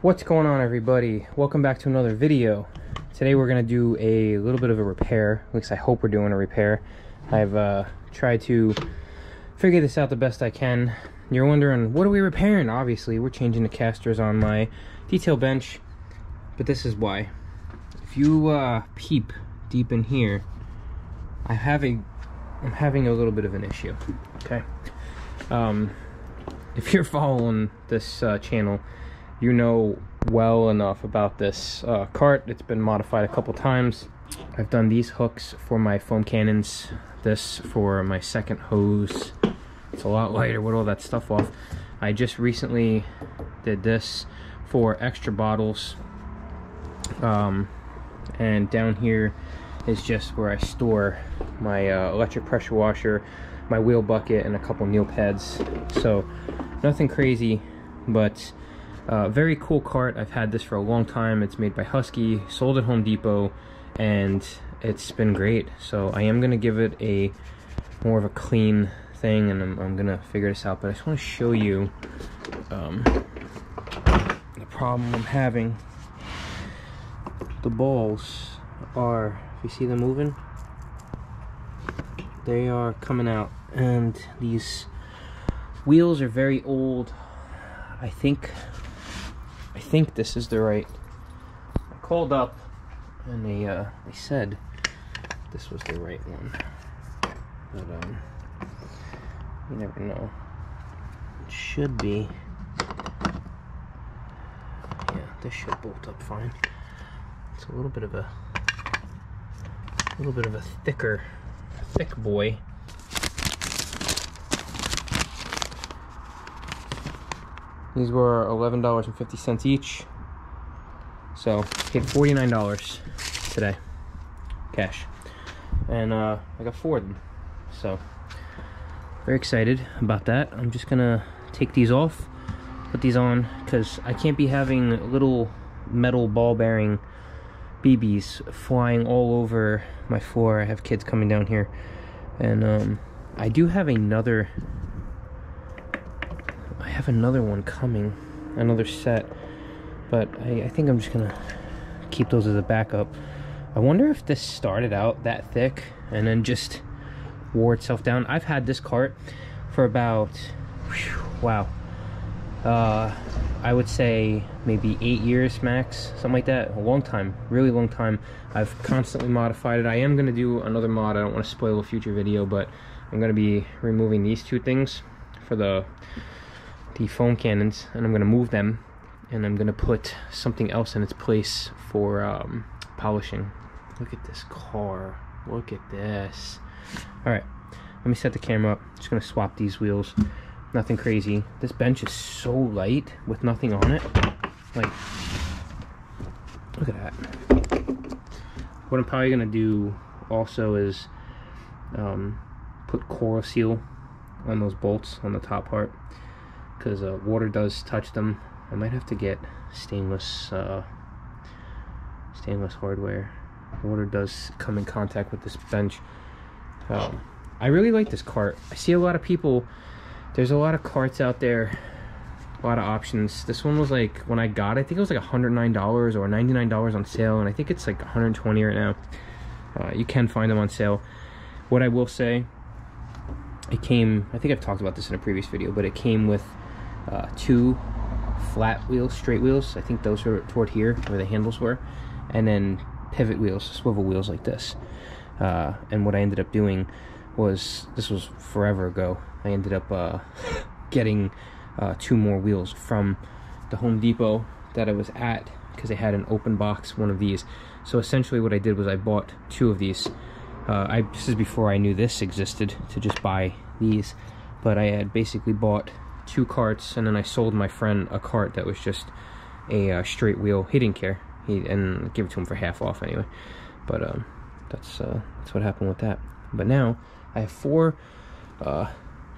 What's going on everybody? Welcome back to another video. Today we're going to do a little bit of a repair. At least I hope we're doing a repair. I've uh, tried to figure this out the best I can. You're wondering, what are we repairing? Obviously, we're changing the casters on my detail bench. But this is why. If you uh, peep deep in here, I have a, I'm having a little bit of an issue. Okay. Um, if you're following this uh, channel, you know well enough about this uh, cart. It's been modified a couple times. I've done these hooks for my foam cannons, this for my second hose. It's a lot lighter with all that stuff off. I just recently did this for extra bottles. Um, and down here is just where I store my uh, electric pressure washer, my wheel bucket, and a couple kneel pads. So nothing crazy, but uh, very cool cart. I've had this for a long time. It's made by Husky, sold at Home Depot, and it's been great. So I am going to give it a more of a clean thing, and I'm, I'm going to figure this out. But I just want to show you um, the problem I'm having. The balls are, if you see them moving, they are coming out. And these wheels are very old. I think I think this is the right. I called up and they uh, they said this was the right one, but um, you never know. It should be. Yeah, this should bolt up fine. It's a little bit of a, a little bit of a thicker, thick boy. These were $11.50 each. So, paid $49 today. Cash. And uh, I got four of them. So, very excited about that. I'm just gonna take these off, put these on, because I can't be having little metal ball bearing BBs flying all over my floor. I have kids coming down here. And um, I do have another I have another one coming, another set, but I, I think I'm just gonna keep those as a backup. I wonder if this started out that thick and then just wore itself down. I've had this cart for about, whew, wow, uh, I would say maybe eight years max, something like that. A long time, really long time. I've constantly modified it. I am going to do another mod. I don't want to spoil a future video, but I'm going to be removing these two things for the the foam cannons and I'm gonna move them and I'm gonna put something else in its place for um, polishing look at this car look at this all right let me set the camera up just gonna swap these wheels nothing crazy this bench is so light with nothing on it like look at that what I'm probably gonna do also is um, put coral seal on those bolts on the top part because uh, water does touch them. I might have to get stainless uh, stainless hardware. Water does come in contact with this bench. Um, I really like this cart. I see a lot of people. There's a lot of carts out there. A lot of options. This one was like when I got it, I think it was like $109 or $99 on sale, and I think it's like 120 right now. Uh, you can find them on sale. What I will say, it came. I think I've talked about this in a previous video, but it came with uh, two flat wheels, straight wheels. I think those were toward here where the handles were, and then pivot wheels, swivel wheels like this. Uh, and what I ended up doing was this was forever ago. I ended up uh, getting uh, two more wheels from the Home Depot that I was at because they had an open box one of these. So essentially, what I did was I bought two of these. Uh, I this is before I knew this existed to just buy these, but I had basically bought two carts, and then I sold my friend a cart that was just a uh, straight wheel. He didn't care, he and give it to him for half off anyway. But um, that's uh, that's what happened with that. But now I have four uh,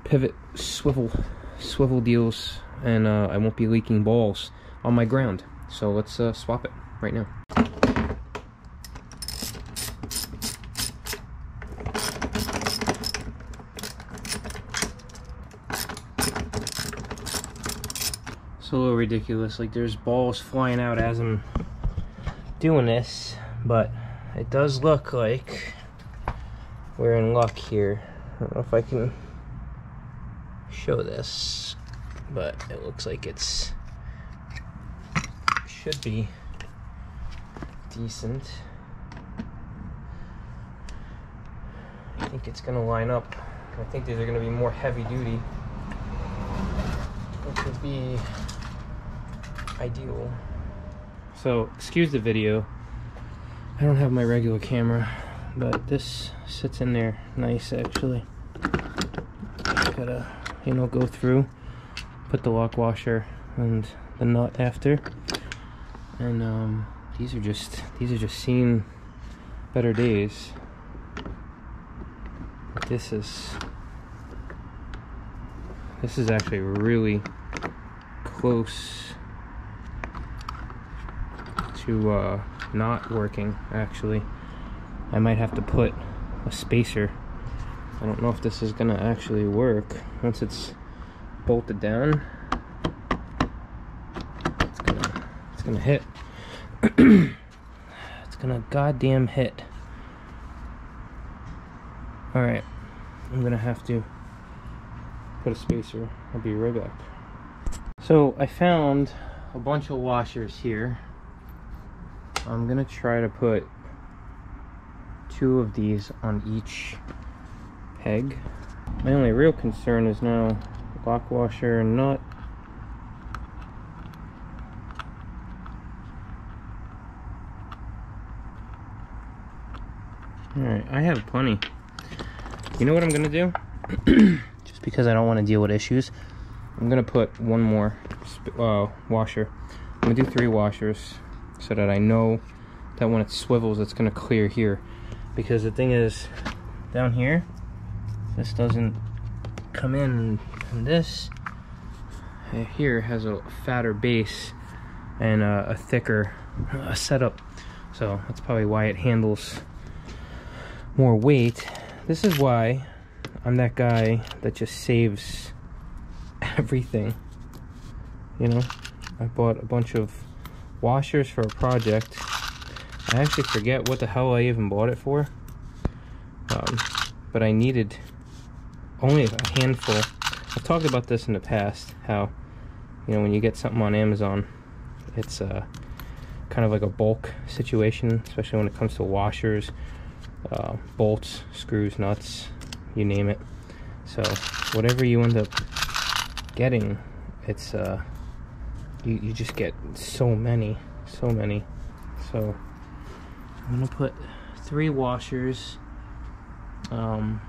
pivot swivel swivel deals and uh, I won't be leaking balls on my ground. So let's uh, swap it right now. It's a little ridiculous, like there's balls flying out as I'm doing this, but it does look like we're in luck here. I don't know if I can show this, but it looks like it's should be decent. I think it's gonna line up. I think these are gonna be more heavy duty, which would be ideal. So, excuse the video. I don't have my regular camera, but this sits in there nice actually. Gotta, you know, go through, put the lock washer and the nut after. And um, these are just, these are just seen better days. This is, this is actually really close to uh, not working actually. I might have to put a spacer. I don't know if this is gonna actually work once it's bolted down. It's gonna, it's gonna hit. it's gonna goddamn hit. Alright, I'm gonna have to put a spacer. I'll be right back. So I found a bunch of washers here. I'm gonna try to put two of these on each peg. My only real concern is now lock washer and nut. Alright, I have plenty. You know what I'm gonna do? Just because I don't want to deal with issues, I'm gonna put one more uh, washer. I'm gonna do three washers so that I know that when it swivels, it's gonna clear here. Because the thing is, down here, this doesn't come in, and this here has a fatter base and a, a thicker uh, setup. So that's probably why it handles more weight. This is why I'm that guy that just saves everything. You know, I bought a bunch of washers for a project. I actually forget what the hell I even bought it for. Um, but I needed only a handful. I've talked about this in the past, how, you know, when you get something on Amazon, it's uh, kind of like a bulk situation, especially when it comes to washers uh, bolts, screws, nuts, you name it. So whatever you end up getting, it's uh, you, you just get so many, so many. So I'm gonna put three washers um,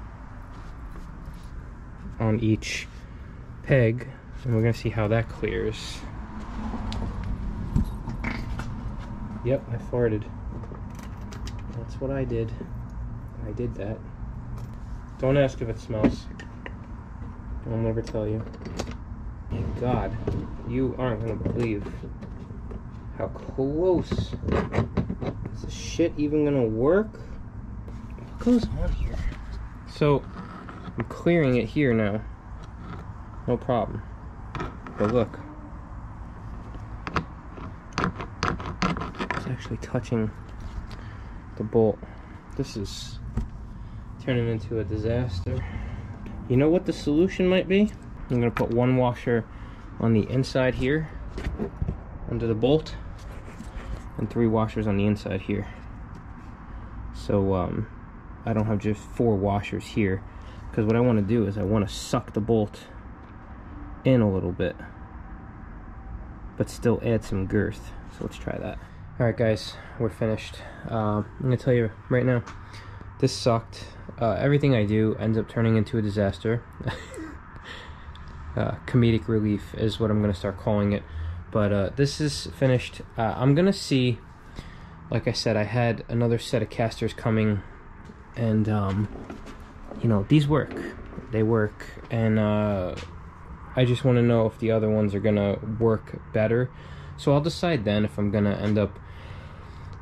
on each peg and we're gonna see how that clears. Yep, I farted. That's what I did. I did that. Don't ask if it smells. I'll never tell you. God, you aren't gonna believe how close is this shit even gonna work? What goes on here? So, I'm clearing it here now. No problem. But look. It's actually touching the bolt. This is turning into a disaster. You know what the solution might be? I'm gonna put one washer on the inside here, under the bolt, and three washers on the inside here. So um, I don't have just four washers here, because what I want to do is I want to suck the bolt in a little bit, but still add some girth. So let's try that. All right, guys, we're finished. Um, I'm gonna tell you right now, this sucked uh, everything I do ends up turning into a disaster. uh, comedic relief is what I'm to start calling it. But uh, this is finished. Uh, I'm to see, like I said, I had another set of casters coming, and, um, you know, these work. They work, and uh, I just want to know if the other ones are going to work better. So I'll decide then if I'm going to end up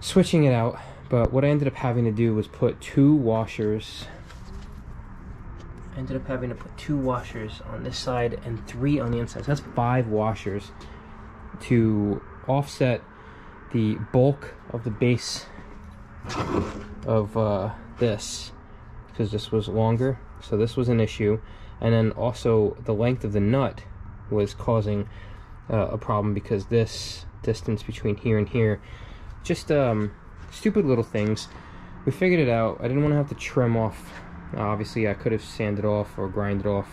switching it out but what I ended up having to do was put two washers. I ended up having to put two washers on this side and three on the inside. So that's five washers to offset the bulk of the base of uh, this because this was longer. So this was an issue. And then also the length of the nut was causing uh, a problem because this distance between here and here just um, stupid little things. We figured it out. I didn't want to have to trim off. Uh, obviously I could have sanded off or grinded off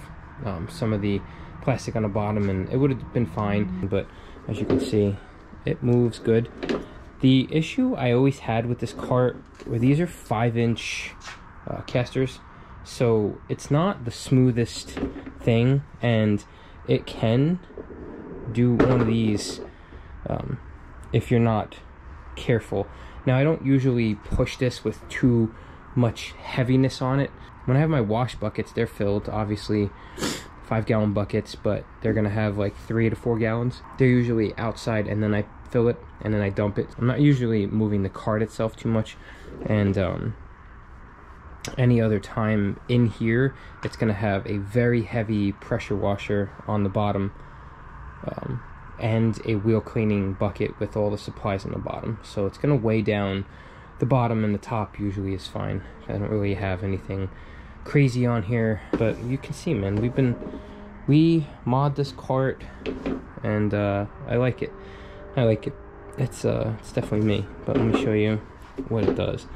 um, some of the plastic on the bottom and it would have been fine. But as you can see it moves good. The issue I always had with this cart where these are five inch uh, casters. So it's not the smoothest thing and it can do one of these um, if you're not careful. Now I don't usually push this with too much heaviness on it. When I have my wash buckets they're filled obviously five gallon buckets but they're gonna have like three to four gallons. They're usually outside and then I fill it and then I dump it. I'm not usually moving the cart itself too much and um, any other time in here it's going to have a very heavy pressure washer on the bottom um, and a wheel cleaning bucket with all the supplies on the bottom. So it's going to weigh down the bottom and the top usually is fine. I don't really have anything crazy on here but you can see man we've been we mod this cart and uh, I like it. I like it. It's uh it's definitely me but let me show you what it does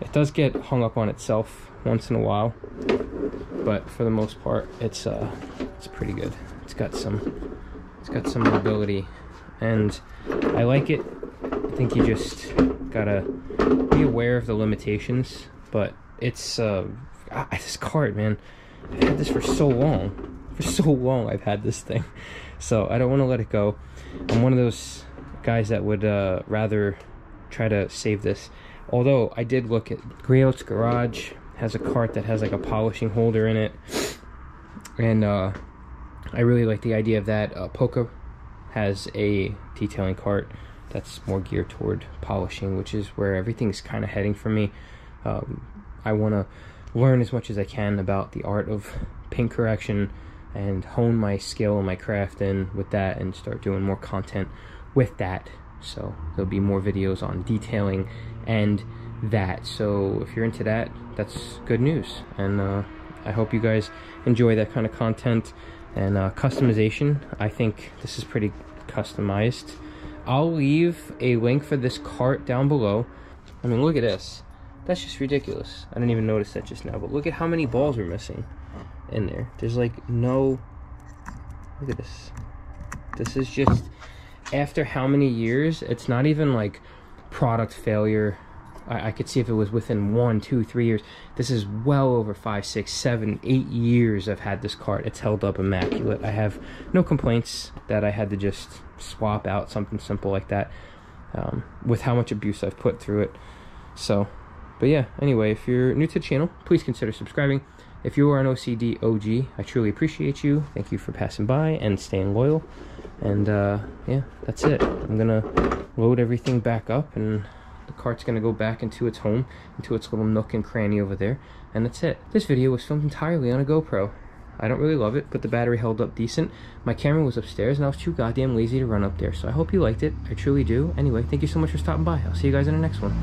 it does get hung up on itself once in a while, but for the most part, it's uh, it's pretty good. It's got some, it's got some mobility, and I like it. I think you just gotta be aware of the limitations, but it's uh, this card, man. I've had this for so long. For so long, I've had this thing, so I don't want to let it go. I'm one of those guys that would uh, rather try to save this Although I did look at Griot's Garage has a cart that has like a polishing holder in it, and uh, I really like the idea of that. Uh, Poka has a detailing cart that's more geared toward polishing, which is where everything's kind of heading for me. Um, I want to learn as much as I can about the art of paint correction and hone my skill and my craft in with that and start doing more content with that so there'll be more videos on detailing and that. So if you're into that that's good news. And uh, I hope you guys enjoy that kind of content and uh, customization. I think this is pretty customized. I'll leave a link for this cart down below. I mean look at this. That's just ridiculous. I didn't even notice that just now but look at how many balls we're missing in there. There's like no look at this. This is just after how many years, it's not even like product failure. I, I, could see if it was within one, two, three years. This is well over five, six, seven, eight years I've had this cart. It's held up immaculate. I have no complaints that I had to just swap out something simple like that um, with how much abuse I've put through it. So, but yeah, anyway, if you're new to the channel, please consider subscribing. If you are an OCD OG, I truly appreciate you. Thank you for passing by and staying loyal. And uh, yeah, that's it. I'm gonna load everything back up and the cart's gonna go back into its home, into its little nook and cranny over there. And that's it. This video was filmed entirely on a GoPro. I don't really love it, but the battery held up decent. My camera was upstairs and I was too goddamn lazy to run up there. So I hope you liked it. I truly do. Anyway, thank you so much for stopping by. I'll see you guys in the next one.